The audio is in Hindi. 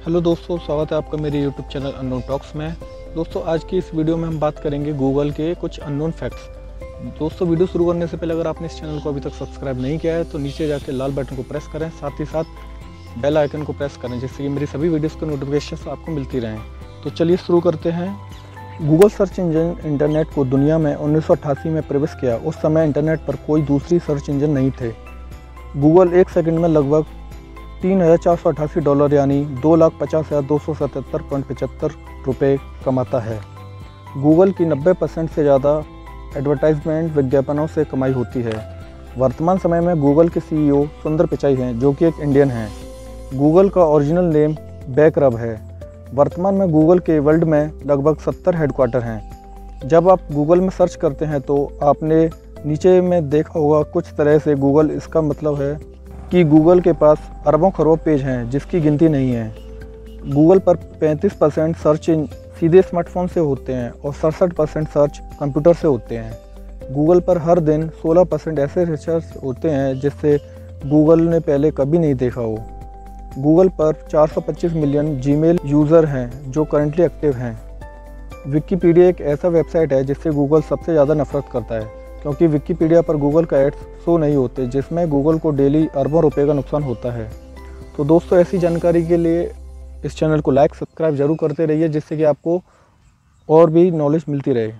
हेलो दोस्तों, स्वागत है आपका मेरे यूट्यूब चैनल अननोन टॉक्स में। दोस्तों, आज की इस वीडियो में हम बात करेंगे गूगल के कुछ अननोन फैक्ट्स दोस्तों, वीडियो शुरू करने से पहले अगर आपने इस चैनल को अभी तक सब्सक्राइब नहीं किया है तो नीचे जाके लाल बटन को प्रेस करें, साथ ही साथ बेल आइकन को प्रेस करें, जिससे कि मेरी सभी वीडियोज़ के नोटिफिकेशन आपको मिलती रहें। तो चलिए शुरू करते हैं। गूगल सर्च इंजन इंटरनेट को दुनिया में उन्नीस सौ अट्ठासी में प्रवेश किया। उस समय इंटरनेट पर कोई दूसरी सर्च इंजन नहीं थे। गूगल एक सेकंड में लगभग तीन हज़ार चार सौ अठासी डॉलर यानी दो लाख पचास हज़ार दो सौ सतहत्तर पॉइंट पचहत्तर रुपये कमाता है। गूगल की नब्बे परसेंट से ज़्यादा एडवर्टाइजमेंट विज्ञापनों से कमाई होती है। वर्तमान समय में गूगल के सीईओ सुंदर पिचाई हैं, जो कि एक इंडियन हैं। गूगल का ओरिजिनल नेम बैकरब है। वर्तमान में गूगल के वर्ल्ड में लगभग सत्तर हेडक्वार्टर हैं। जब आप गूगल में सर्च करते हैं तो आपने नीचे में देखा होगा कुछ तरह से गूगल इसका मतलब है कि गूगल के पास अरबों खरबों पेज हैं, जिसकी गिनती नहीं है। गूगल पर 35 परसेंट सर्च सीधे स्मार्टफ़ोन से होते हैं और सड़सठ परसेंट सर्च कंप्यूटर से होते हैं। गूगल पर हर दिन 16 परसेंट ऐसे रिसर्च होते हैं, जिससे गूगल ने पहले कभी नहीं देखा हो। गूगल पर 425 मिलियन जीमेल यूज़र हैं, जो करंटली एक्टिव हैं। विकीपीडिया एक ऐसा वेबसाइट है, जिससे गूगल सबसे ज़्यादा नफरत करता है। क्योंकि विकीपीडिया पर गूगल का एड्स शो नहीं होते, जिसमें गूगल को डेली अरबों रुपए का नुकसान होता है। तो दोस्तों, ऐसी जानकारी के लिए इस चैनल को लाइक सब्सक्राइब ज़रूर करते रहिए, जिससे कि आपको और भी नॉलेज मिलती रहे।